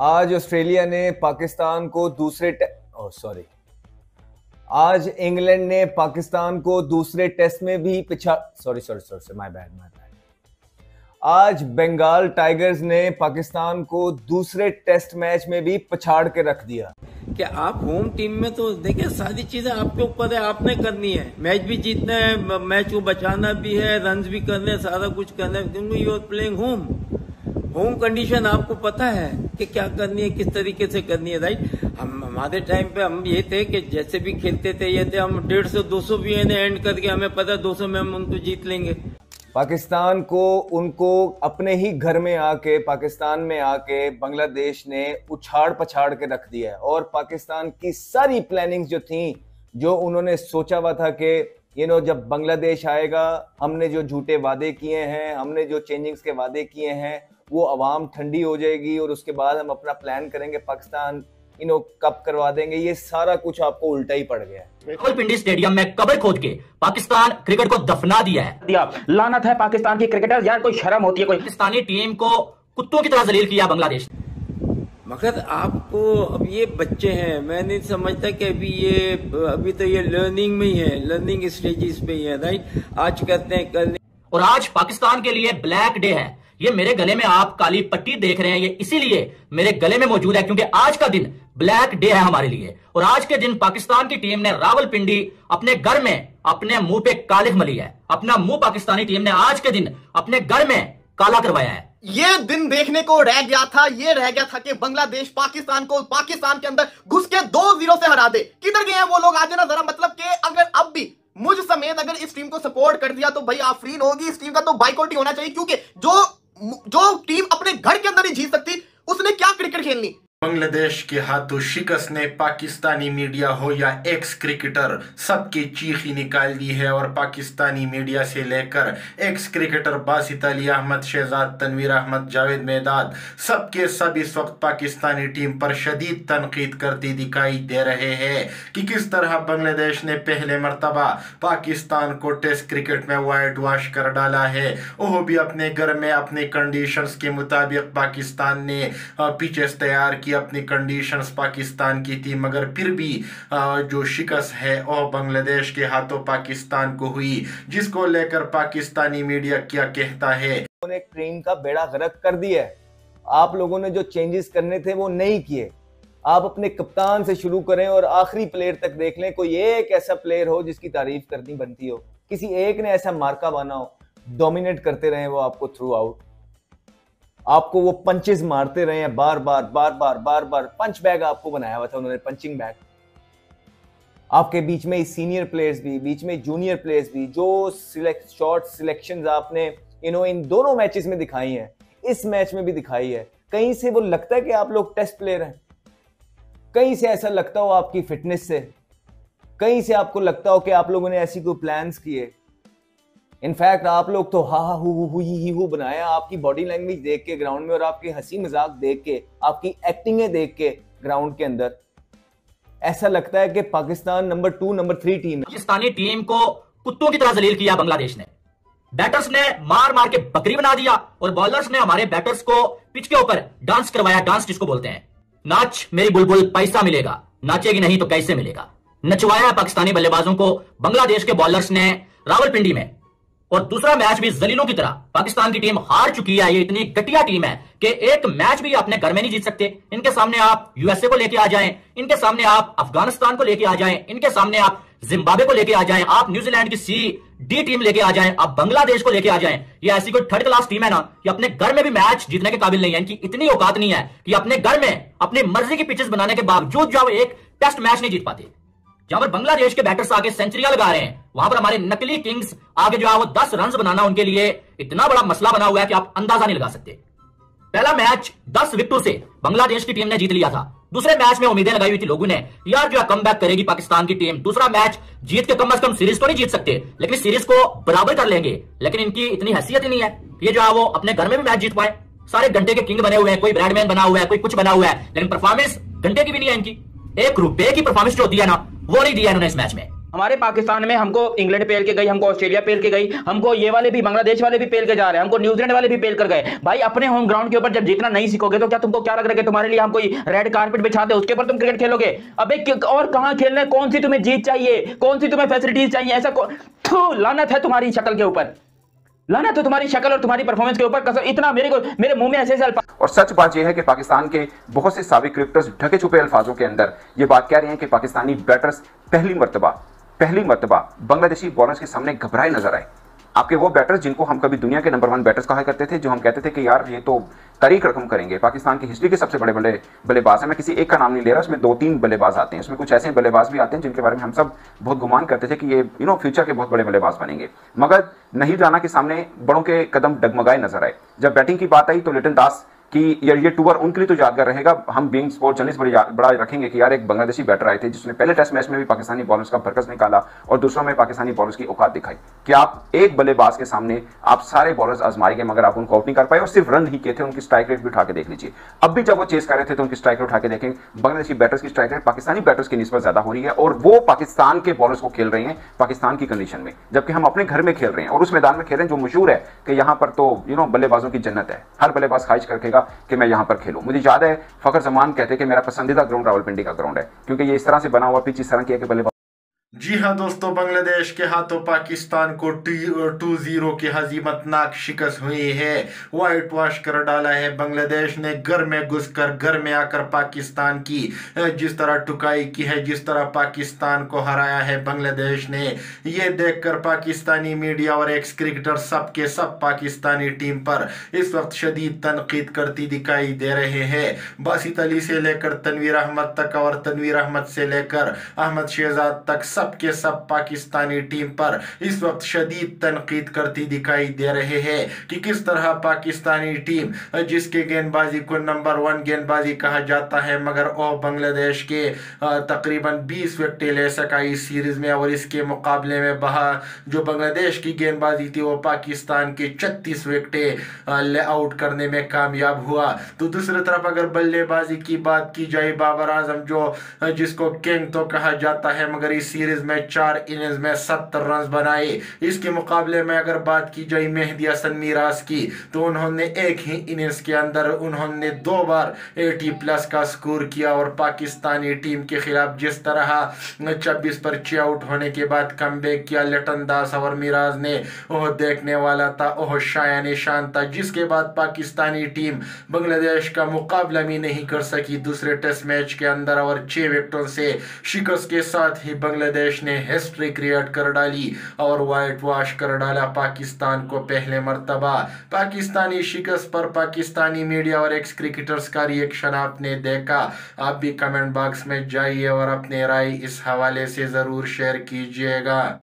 आज ऑस्ट्रेलिया ने पाकिस्तान को दूसरे सॉरी आज इंग्लैंड ने पाकिस्तान को दूसरे टेस्ट में भी पिछा sorry sorry sorry my bad my bad आज बंगाल टाइगर्स ने पाकिस्तान को दूसरे टेस्ट मैच में भी पछाड़ के रख दिया। कि आप होम टीम में तो देखिए, सारी चीज़ें आपके ऊपर है, आपने करनी है। मैच भी जीतना है मैच को बचाना भी है रन भी करने सारा कुछ करना है क्योंकि you are playing home home condition आपको पता है कि क्या करनी है, किस तरीके से करनी है राइट हम, हमारे टाइम पे हम ये थे कि जैसे भी खेलते थे, ये थे, हम डेढ़ सौ, दो सौ भी एंड करके, हमें पता दो सौ में हम उनको जीत लेंगे। पाकिस्तान को, उनको अपने ही घर में आके, पाकिस्तान में आके बांग्लादेश ने उछाड़ पछाड़ के रख दिया है। और पाकिस्तान की सारी प्लानिंग जो थी, जो उन्होंने सोचा हुआ था कि यू नो जब बांग्लादेश आएगा, हमने जो झूठे वादे किए हैं, हमने जो चेंजिंग्स के वादे किए हैं वो आवाम ठंडी हो जाएगी और उसके बाद हम अपना प्लान करेंगे पाकिस्तान यू नो कब करवा देंगे। ये सारा कुछ आपको उल्टा ही पड़ गया रावलपिंडी स्टेडियम में कबर खोद के पाकिस्तान क्रिकेट को दफना दिया है। दिया। लानत है पाकिस्तान की क्रिकेटर यार कोई शर्म होती है कोई पाकिस्तानी टीम को कुत्तों की तरह जलील किया बांग्लादेश। मगर आपको अब ये बच्चे हैं। मैं नहीं समझता कि अभी ये अभी तो ये लर्निंग में ही है। लर्निंग स्टेजेस पे ही है राइट आज करते हैं कल और आज पाकिस्तान के लिए ब्लैक डे है। ये मेरे गले में आप काली पट्टी देख रहे हैं, ये इसीलिए मेरे गले में मौजूद है क्योंकि आज का दिन ब्लैक डे है हमारे लिए। और आज के दिन पाकिस्तान की टीम ने रावलपिंडी अपने घर में अपने मुँह पे कालिख मली है। अपना मुँह पाकिस्तानी टीम ने आज के दिन अपने घर में काला करवाया है। ये दिन देखने को रह गया था, ये रह गया था कि बांग्लादेश पाकिस्तान को पाकिस्तान के अंदर घुस के दो ज़ीरो से हरा दे। किधर गए हैं वो लोग? आज ना जरा मतलब कि अगर अब भी मुझ समेत अगर इस टीम को सपोर्ट कर दिया तो भाई आफरीन होगी। इस टीम का तो बाइकआउट ही होना चाहिए, क्योंकि जो जो टीम अपने घर के अंदर ही जीत सकती उसने क्या क्रिकेट खेलनी? बांग्लादेश के हाथों शिकस्त ने पाकिस्तानी मीडिया हो या एक्स क्रिकेटर सबकी चीखी निकाल दी है और पाकिस्तानी मीडिया से लेकर एक्स क्रिकेटर बासित अली अहमद, शहजाद तनवीर अहमद, जावेद मेदाद, सबके सब इस वक्त पाकिस्तानी टीम पर शदीद तनकीद करती दिखाई दे रहे हैं कि किस तरह बांग्लादेश ने पहले मरतबा पाकिस्तान को टेस्ट क्रिकेट में वाइट वॉश कर डाला है। वह भी अपने घर में अपने कंडीशन के मुताबिक पाकिस्तान ने पिचेस तैयार किया की अपनी कंडीशंस पाकिस्तान की थी, मगर फिर भी जो शिकस्त है, वह बांग्लादेश के हाथों पाकिस्तान को हुई, जिसको लेकर पाकिस्तानी मीडिया क्या कहता है? उन्होंने टीम का बेड़ा गर्क कर दिया आप लोगों ने जो चेंजेस करने थे, वो नहीं किए। आप अपने कप्तान से शुरू करें और आखिरी प्लेयर तक देख लें, कोई एक ऐसा प्लेयर हो जिसकी तारीफ़ करनी बनती हो। किसी एक ने ऐसा मार्का बना हो। डोमिनेट करते रहे वो आपको थ्रू आउट आपको वो पंचेज मारते रहे हैं बार बार बार बार बार बार। पंच बैग आपको बनाया हुआ था उन्होंने पंचिंग बैग आपके बीच में सीनियर प्लेयर्स भी, बीच में जूनियर प्लेयर्स भी, जो सिलेक्ट शॉर्ट सिलेक्शन आपने यू नो इन दोनों मैचेस में दिखाई हैं, इस मैच में भी दिखाई है। कहीं से वो लगता है कि आप लोग टेस्ट प्लेयर हैं। कहीं से ऐसा लगता हो आपकी फिटनेस से? कहीं से आपको लगता हो कि आप लोगों ने ऐसी कोई प्लान्स किए? इनफैक्ट आप लोग तो हा हा, हु हु, ही ही बनाया आपकी बॉडी लैंग्वेज देख के ग्राउंड में और आपकी हँसी मज़ाक देख के, आपकी एक्टिंगें देख के ग्राउंड के अंदर। ऐसा लगता है कि Pakistan number two number three team Pakistani team को कुत्तों की तरह जलील किया बांग्लादेश ने। बैटर्स ने मार मार के बकरी बना दिया और बॉलर्स ने हमारे बैटर्स को पिच के ऊपर डांस करवाया। डांस जिसको बोलते हैं? नाच, मेरी बुलबुल, पैसा मिलेगा। नाचेगी नहीं तो कैसे मिलेगा? नचवाया पाकिस्तानी बल्लेबाजों को बांग्लादेश के बॉलर्स ने रावलपिंडी में। और दूसरा मैच भी जलीलों की तरह। पाकिस्तान की टीम हार चुकी है, ये इतनी घटिया टीम है कि एक मैच भी अपने घर में नहीं जीत सकते। इनके सामने आप यूएसए को लेके आ जाएँ, इनके सामने आप अफ़गानिस्तान को लेके आ जाएँ, इनके सामने आप जिम्बाब्वे को लेके आ जाएँ, आप न्यूजीलैंड की सी डी टीम लेके आ जाएँ, आप बांग्लादेश को लेके आ जाएँ। ये ऐसी कोई थर्ड क्लास टीम है ना कि अपने घर में भी मैच जीतने के काबिल नहीं है। इनकी इतनी औकात नहीं है कि अपने घर में अपनी मर्ज़ी की पिचेस बनाने के बावजूद जो एक टेस्ट मैच नहीं जीत पाते। जहाँ पर बांग्लादेश के बैटर्स आगे सेंचुरियाँ लगा रहे हैं। वहाँ पर हमारे नकली किंग्स आगे जो है वो दस रन बनाना उनके लिए इतना बड़ा मसला बना हुआ है कि आप अंदाज़ा नहीं लगा सकते। पहला मैच दस विकेटों से बांग्लादेश की टीम ने जीत लिया था। दूसरे मैच में उम्मीदें लगाई हुई थी लोगों ने, यार जो कम करेगी पाकिस्तान की टीम दूसरा मैच जीत के कम अज कम सीरीज़ तो नहीं जीत सकते, लेकिन सीरीज़ को बराबर कर लेंगे। लेकिन इनकी इतनी हैसियत ही नहीं है। ये जो है वो अपने घर में भी मैच जीत पाए। सारे घंटे के किंग बने हुए हैं, कोई ब्रैडमैन बना हुआ है, कोई कुछ बना हुआ है, लेकिन परफॉर्मेंस घंटे की भी नहीं है इनकी। एक रुपए की परफॉर्मेंस जो होती है ना नहीं दिया इन्होंने इस मैच में। हमारे पाकिस्तान में हमको इंग्लैंड पेल के गई, हमको ऑस्ट्रेलिया पेल के गई, हमको ये वाले भी, बांग्लादेश वाले भी पेल के जा रहे हैं, हमको न्यूजीलैंड वाले भी पेल कर गए। भाई, अपने होम ग्राउंड के ऊपर जब जीतना नहीं सीखोगे तो क्या तुमको क्या लग रहा है तुम्हारे लिए हम कोई रेड कारपेट बिछाते उसके ऊपर तुम क्रिकेट खेलोगे? अबे और कहाँ खेलना है? कौन सी तुम्हें जीत चाहिए? कौन सी तुम्हें फैसिलिटीज़ चाहिए? ऐसा लानत है तुम्हारी शक्ल के ऊपर। लाना तो तुम्हारी शक्ल और तुम्हारी परफॉर्मेंस के ऊपर कसर, इतना मेरे को, मेरे मुँह में ऐसे ऐसे और सच बात यह है कि पाकिस्तान के बहुत से सबक क्रिकेटर्स ढके छुपे अल्फाजों के अंदर, ये बात कह रहे हैं कि पाकिस्तानी बैटर्स पहली मरतबा पहली मरतबा बांग्लादेशी बॉलर्स के सामने घबराए नज़र आए। आपके वो बैटर्स जिनको हम कभी दुनिया के नंबर वन बैटर्स कहा करते थे, जो हम कहते थे कि यार ये तो तारीख रकम करेंगे, पाकिस्तान की हिस्ट्री के सबसे बड़े बड़े बल्लेबाज हैं। मैं किसी एक का नाम नहीं ले रहा, उसमें दो तीन बल्लेबाज आते हैं, उसमें कुछ ऐसे बल्लेबाज भी आते हैं जिनके बारे में हम सब बहुत गुमान करते थे कि ये यू नो फ्यूचर के बहुत बड़े बल्लेबाज बनेंगे। मगर नहीं जाना के सामने बड़ों के कदम डगमगाए नज़र आए। जब बैटिंग की बात आई तो लिटन दास कि यार ये टूर उनके लिए तो यादगार रहेगा। हम बींग स्पोर्ट जर्नलिस्ट बड़ी बड़ा रखेंगे कि यार एक बांग्लादेशी बैटर आए थे, जिसने पहले टेस्ट मैच में भी पाकिस्तानी बॉलर्स का बरकस निकाला और दूसरों में पाकिस्तानी बॉलर्स की औकात दिखाई। कि आप एक बल्लेबाज के सामने आप सारे बॉलर्स आजमाए गए मगर आप उनको आउट नहीं कर पाए और सिर्फ़ रन ही किए थे, उनकी स्ट्राइक रेट भी उठा के देख लीजिए। अब भी जब वो चेस कर रहे थे तो उनकी स्ट्राइक रेट उठा के देखें, बांग्लादेशी बैटर्स की स्ट्राइक रेट पाकिस्तानी बैटर्स की निस्बत ज़्यादा हो रही है और वो पाकिस्तान के बॉलर्स को खेल रहे हैं, पाकिस्तान की कंडीशन में। जबकि हम अपने घर में खेल रहे हैं और उस मैदान में खेल रहे हैं, जो मशहूर है, कि यहाँ पर तो यू नो बल्लेबाजों की जन्नत है। हर बल्लेबाज ख्वाहिश रखेगा कि मैं यहाँ पर खेलूँ। मुझे याद है, फखर जमान कहते कि मेरा पसंदीदा ग्राउंड रावलपिंडी का ग्राउंड है, क्योंकि ये इस तरह से बना हुआ पिच, इस तरह की कि बल्लेबाज जी हाँ दोस्तों, बांग्लादेश के हाथों पाकिस्तान को टू ज़ीरो की हजीमतनाक शिकस्त हुई है। वाइट वॉश कर डाला है। बांग्लादेश ने घर में घुसकर घर में आकर पाकिस्तान की जिस तरह टुकाई की है, जिस तरह पाकिस्तान को हराया है, बांग्लादेश ने। ये देखकर पाकिस्तानी मीडिया और एक्स क्रिकेटर सब के सब पाकिस्तानी टीम पर इस वक्त शदीद तनकीद करती दिखाई दे रहे हैं। बासित अली से लेकर तनवीर अहमद तक और तनवीर अहमद से लेकर अहमद शहजाद तक सब के सब पाकिस्तानी टीम पर इस वक्त शदीद तनकीद करती दिखाई दे रहे हैं कि किस तरह पाकिस्तानी टीम, जिसके गेंदबाजी को नंबर वन गेंदबाजी कहा जाता है, मगर ओ बांग्लादेश के तकरीबन 20 विकेटें ले सका इस सीरीज़ में और इसके मुकाबले में बहा, जो बांग्लादेश की गेंदबाजी थी, वो पाकिस्तान की छत्तीस विकेटें आउट करने में कामयाब हुआ। तो दूसरी तरफ़ अगर बल्लेबाजी की बात की जाए, बाबर आज़म जो जिसको किंग तो कहा जाता है, मगर इस सीरीज़ सीरीज़ में चार इनिंग्स में सत्तर रन बनाए। इसके मुकाबले में अगर बात की जाए मेहदी हसन मीराज की तो उन्होंने एक ही इनिंग्स के अंदर उन्होंने दो बार एटी प्लस का स्कोर किया और पाकिस्तानी टीम के खिलाफ जिस तरह छब्बीस पर आउट होने के बाद कम किया, लिटन दास और मिराज ने, ओह, देखने वाला था, ओह, शाया निशान था, जिसके बाद पाकिस्तानी टीम बांग्लादेश का मुकाबला भी नहीं कर सकी दूसरे टेस्ट मैच के अंदर और छह विकेटों से शिकस्त के साथ ही बांग्लादेश बांग्लादेश ने हिस्ट्री क्रिएट कर डाली और वाइट वॉश कर डाला पाकिस्तान को पहले मरतबा। पाकिस्तानी शिकस्त पर पाकिस्तानी मीडिया और एक्स क्रिकेटर्स का रिएक्शन आपने देखा। आप भी कमेंट बॉक्स में जाइए और अपने राय इस हवाले से ज़रूर शेयर कीजिएगा।